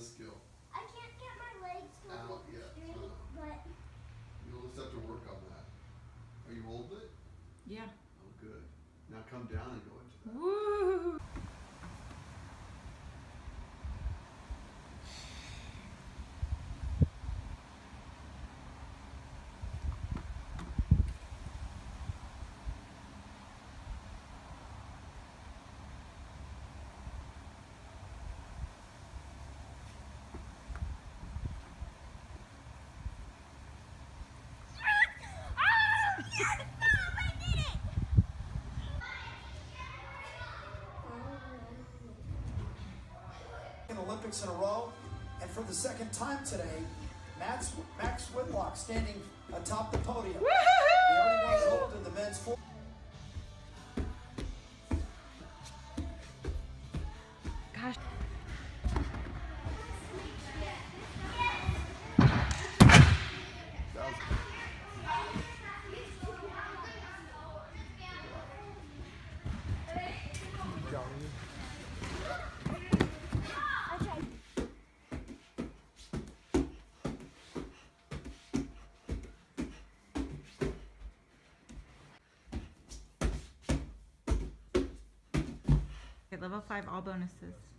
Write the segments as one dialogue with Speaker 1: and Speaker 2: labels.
Speaker 1: this skill.
Speaker 2: I can't get my legs
Speaker 1: Out yet,
Speaker 2: straight,
Speaker 1: huh?
Speaker 2: but
Speaker 1: You'll just have to work on that. Are you holding it?
Speaker 3: Yeah.
Speaker 1: Oh, good. Now come down and go into that.
Speaker 3: Woo!
Speaker 4: In a row. And for the second time today, Max, Max Whitlock standing atop the podium. He already won gold in the men's four.
Speaker 3: Level five, all bonuses.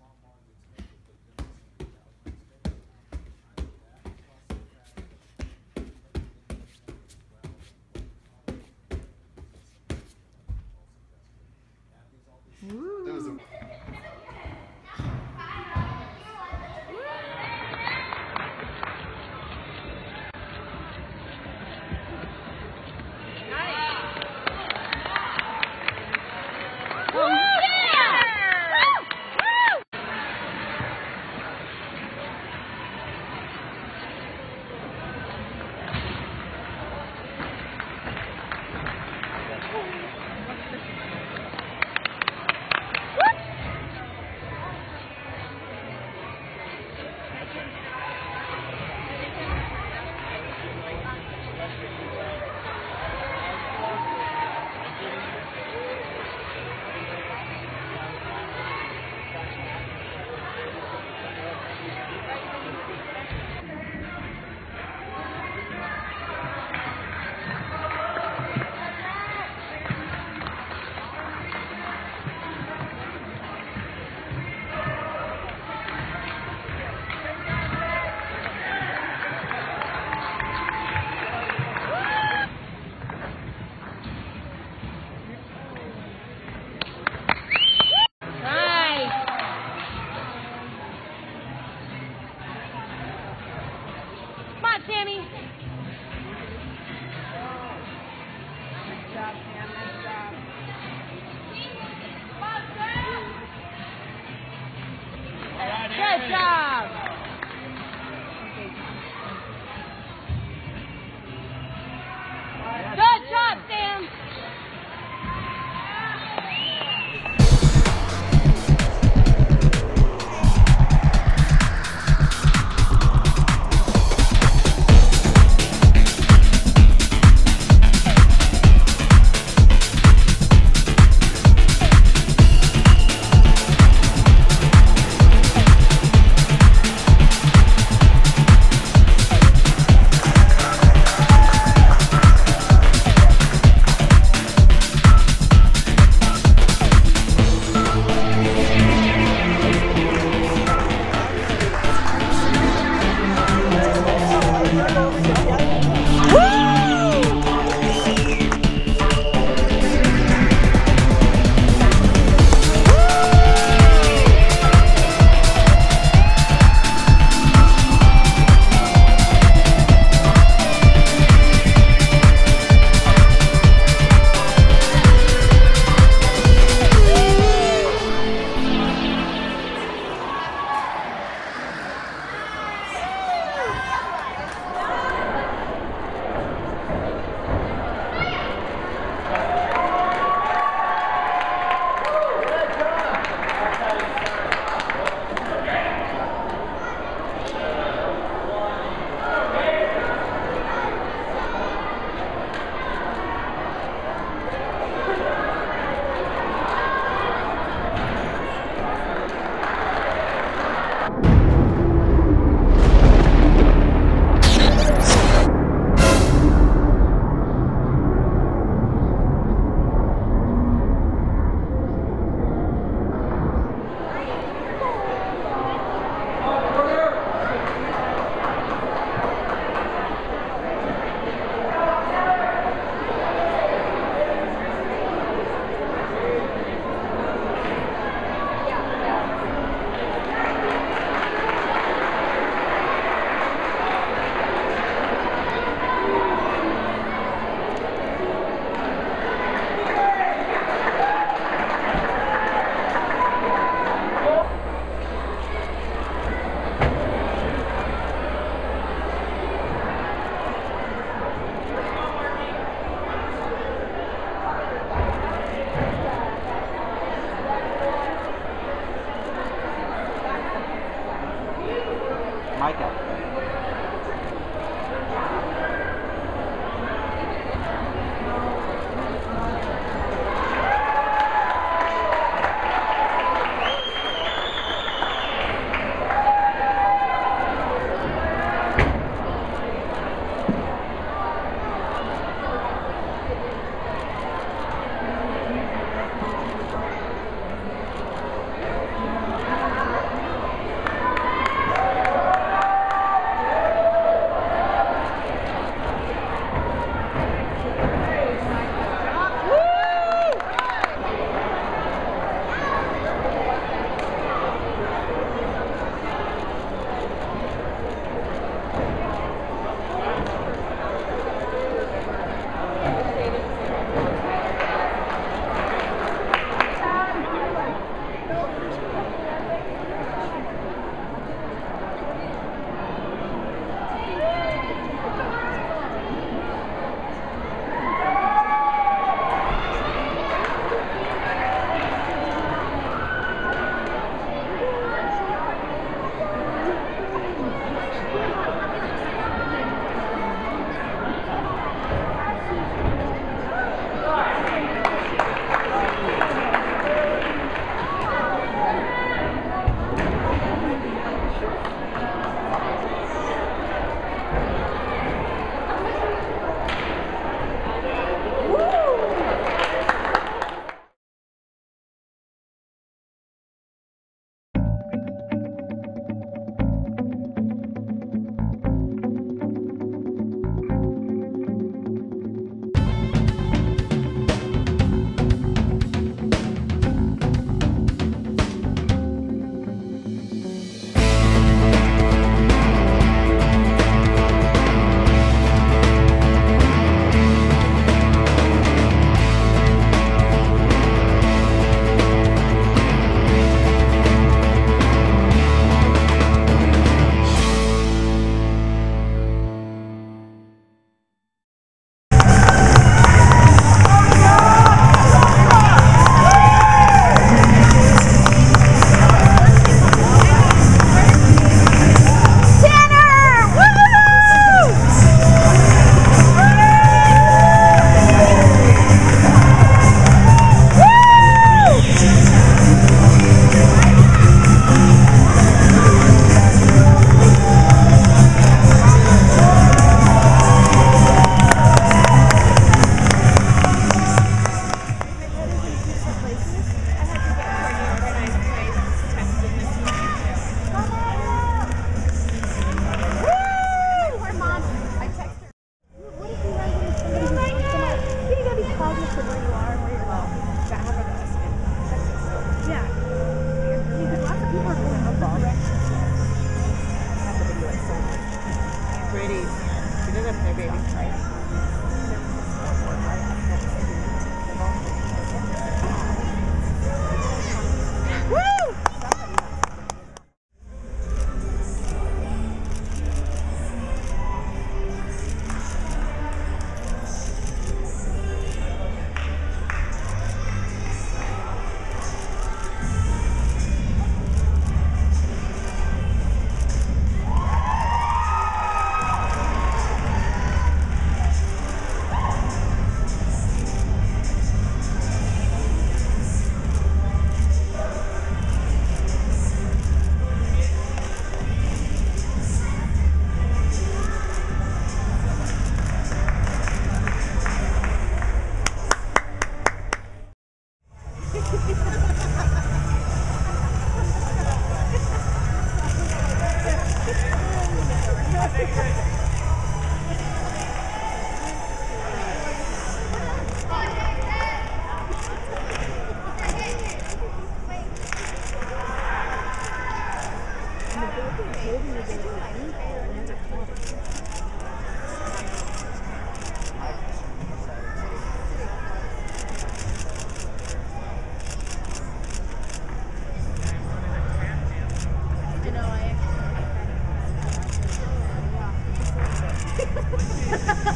Speaker 3: Ha
Speaker 1: ha ha!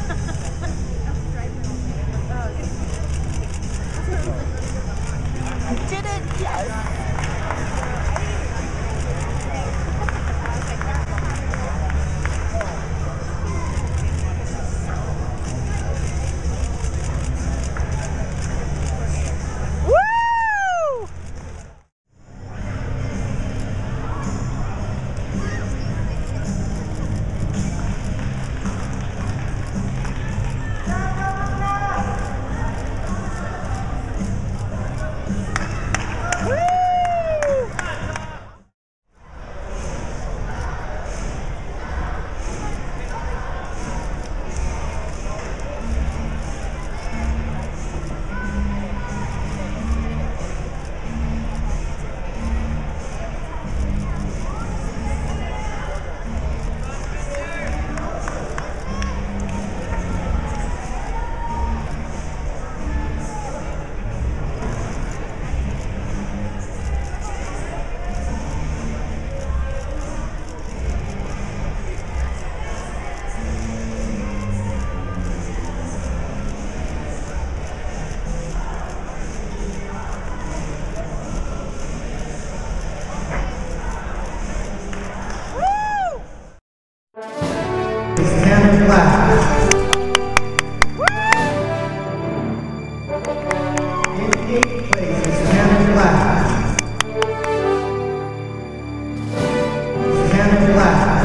Speaker 1: have
Speaker 5: laugh.